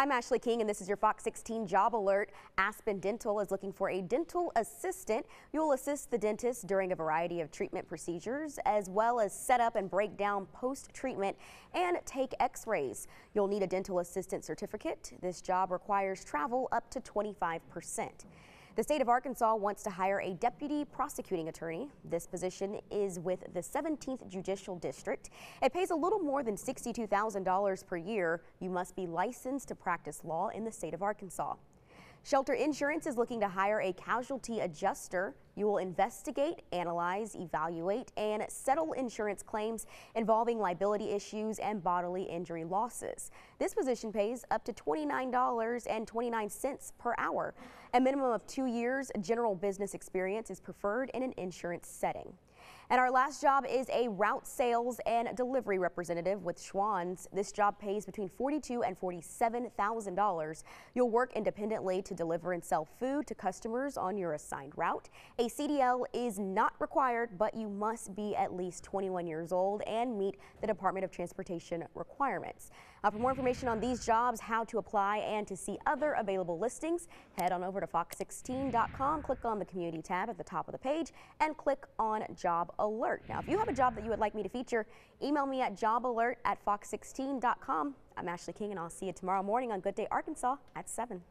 I'm Ashlei King, and this is your Fox 16 job alert. Aspen Dental is looking for a dental assistant. You'll assist the dentist during a variety of treatment procedures, as well as set up and break down post-treatment and take x-rays. You'll need a dental assistant certificate. This job requires travel up to 25 percent. The state of Arkansas wants to hire a deputy prosecuting attorney. This position is with the 17th Judicial District. It pays a little more than $62,000 per year. You must be licensed to practice law in the state of Arkansas. Shelter Insurance is looking to hire a casualty adjuster. You will investigate, analyze, evaluate, and settle insurance claims involving liability issues and bodily injury losses. This position pays up to $29.29 per hour. A minimum of two years general business experience is preferred in an insurance setting. And our last job is a route sales and delivery representative with Schwan's. This job pays between 42 and $47,000. You'll work independently to deliver and sell food to customers on your assigned route. A CDL is not required, but you must be at least 21 years old and meet the Department of Transportation requirements. Uh, for more information on these jobs, how to apply, and to see other available listings, head on over to fox16.com, click on the community tab at the top of the page, and click on job alert. Now, if you have a job that you would like me to feature, email me at jobalert at fox16.com. I'm Ashlei King, and I'll see you tomorrow morning on Good Day Arkansas at 7.